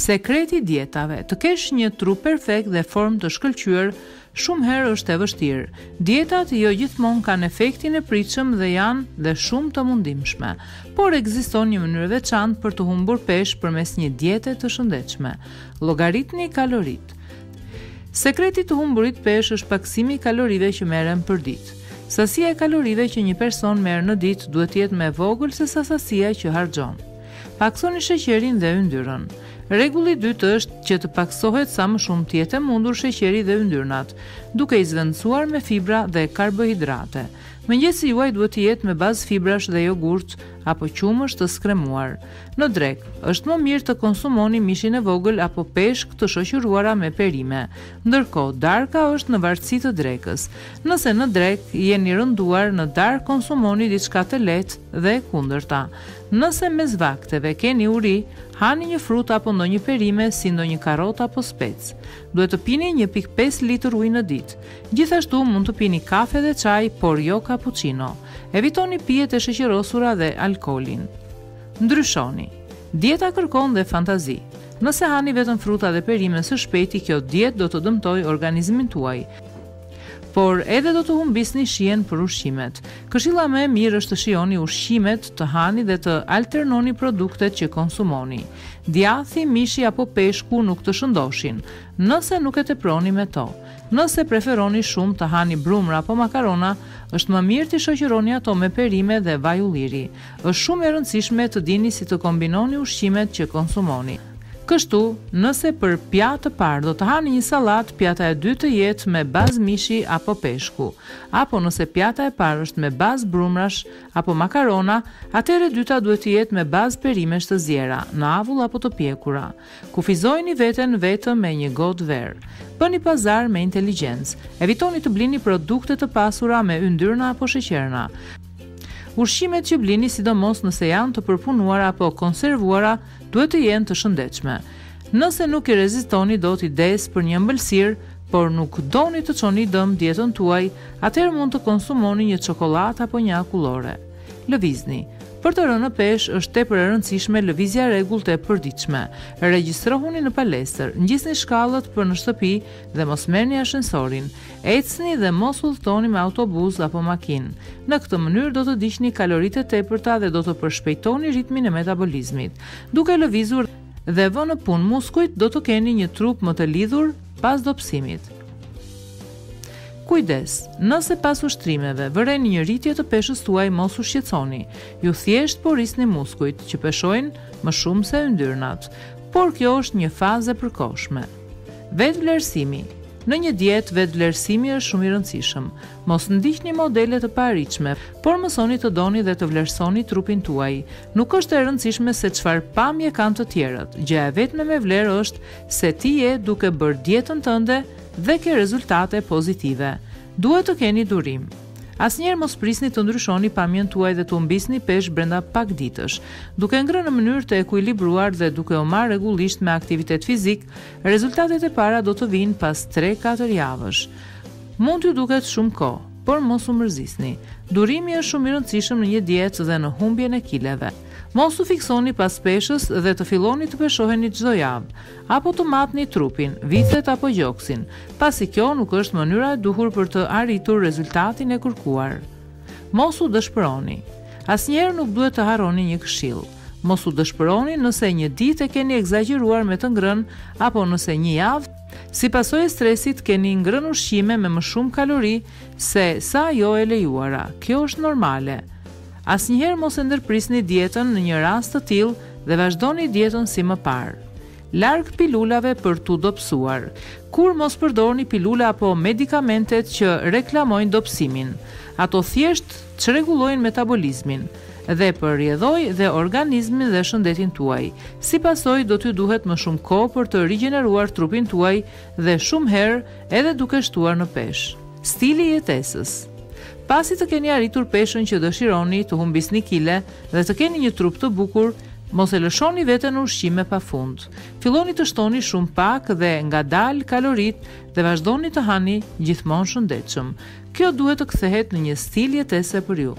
Sekreti i dietave, të kesh një trup perfekt dhe formë të shkëlqyer, shumë herë është e vështirë. Dietat jo gjithmonë kanë efektin e pritshëm dhe janë dhe shumë të mundimshme, por ekziston një mënyrë veçantë për të humbur peshë përmes një diete të shëndetshme. Llogaritni kaloritë. Sekreti i të humburit peshë është pakësimi i kalorive që merren për ditë. Sasia e kalorive që një person merr në ditë duhet të jetë më e vogël se sa sasia që harxhon. Pakësoni sheqerin dhe yndyrën. Rregulli i dytë është që të pakësohet sa më shumë të jetë e mundur sheqeri dhe yndyrnat, duke i zvendësuar me fibra dhe karbohidrate. Mëngjesi juaj duhet të jetë me bazë fibrash dhe jogurt apo qumësht të skremuar. Në drekë, është më mirë të konsumoni mishin e vogël apo peshk të shoqëruara me perime. Ndërkohë, darka është në vartësi të drekës. Nëse në drekë jeni rënduar, në darkë konsumoni diçka të lehtë dhe e kundërta. Nëse mes vakteve keni uri, hani një frutë apo ndonjë perime si ndonjë karrotë apo spec. Duhet të pini një pikë pesë litër ujë në ditë. Gjithashtu mund të pini kafe dhe çaj, por jo kapuçino. Evitoni pijet e sheqerosura dhe alkoolin. Ndryshoni. Dieta kërkon dhe fantazi. Nëse hani vetëm fruta dhe perime së shpejti kjo dietë do të dëmtojë organizmin tuaj, por edhe do të humbisni shijen për ushqimet. Këshilla më e mirë është të shijoni ushqimet të hani dhe të alternoni produktet që konsumoni. Djathi, mishi apo peshku nuk të shëndoshin, nëse nuk e teproni me to. Nëse preferoni shumë të hani brumra apo makarona, është më mirë t'i shoqëroni ato me perime dhe vaj ulliri. Është shumë e rëndësishme të dini si të kombinoni ushqimet që konsumoni. Kështu, nëse për pjatë të parë do të hani një sallatë, pjata e dytë të jetë me bazë mishi apo peshku. Apo nëse pjata e parë është me bazë brumrash apo makarona, atëherë e dyta duhet të jetë me bazë perimesh të ziera, në avull apo të pjekura. Kufizojeni veten vetëm me një gotë verë. Bëni pazar me inteligjencë. Evitoni të blini produkte të pasura me yndyrna apo sheqerna. Ushqimet që blini, sidomos nëse janë të përpunuara apo konservuara, duhet të jenë të shëndetshme. Nëse nuk i rezistoni dot idesë për një ëmbëlsirë, por nuk doni të çoni dëm dietën tuaj, atëherë mund të konsumoni një çokollatë apo një akullore. Lëvizni. Për të rënë në peshë është tepër e rëndësishme lëvizja e rregullt e përditshme. Regjistrohuni në palestër, ngjisni shkallët për në shtëpi dhe mos merrni ashensorin. Ecni dhe mos udhëtoni me autobus apo makinë. Në këtë mënyrë do të digjni kaloritë e tepërta dhe do të përshpejtoni ritmin e metabolizmit. Duke lëvizur, dhe vë në punë muskujt do të keni një trup më të lidhur pas dobësimit. Kujdes, nëse pas ushtrimeve vëreni një rritje të peshës tuaj mos u shqetësoni. Ju thjesht po rrisni muskujt që peshojnë më shumë se yndyrnat, por kjo është një fazë e përkohshme. Vetëvlerësimi. Në një dietë vetëvlerësimi është shumë i rëndësishëm. Mos ndiqni modele të paarritshme, por mësoni të doni dhe të vlerësoni trupin tuaj. Nuk është e rëndësishme se çfarë pamje kanë të tjerët, gjë e vetme me vlerë është se ti je duke bërë dietën tënde dhe ke rezultate pozitive. Duhet të keni durim. Asnjëherë mos prisni të ndryshoni pamjen tuaj dhe të humbisni peshë brenda pak ditësh. Duke ngrënë në mënyrë të ekuilibruar dhe duke u marrë rregullisht me aktivitet fizik, rezultatet e para do të vijnë pas tre-katër javësh. Mund t'ju duket shumë kohë, Por mos u mërzisni. Durimi është shumë i rëndësishëm në një dietë dhe në humbjen e kileve. Mos u fiksoni pas peshës dhe të filloni të peshoheni çdo javë, apo të matni trupin, vithet apo gjoksin, pasi kjo nuk është mënyra e duhur për të arritur rezultatin e kërkuar. Mos u dëshpëroni. Asnjëherë nuk duhet të harroni një këshillë. Mos u dëshpëroni nëse një ditë e keni ekzagjeruar me të ngrënë apo nëse një javë Si pasojë e stresit keni ngrënë ushqime me më shumë kalori sesa ajo e lejuara. Kjo është normale. Asnjëherë mos e ndërprisni dietën në një rast të tillë dhe vazhdoni dietën si më parë. Larg pilulave për t'u dobësuar. Kurrë mos përdorni pilula apo medikamentet që reklamojnë dobësimin. Ato thjesht çrregullojnë metabolizmin. dhe për rrjedhojë dhe organizmin dhe shëndetin tuaj. Si pasojë do t'ju duhet më shumë kohë për të rigjeneruar trupin tuaj dhe shumë herë edhe duke shtuar në peshë. Stili i jetesës Pasi të keni arritur peshën që dëshironi, të humbisni kile dhe të keni një trup të bukur, mos e lëshoni veten në ushqime pa fund. Filloni të shtoni shumë pak dhe ngadalë kaloritë dhe vazhdoni të hani gjithmonë shëndetshëm. Kjo duhet të kthehet në një stil jetese për ju.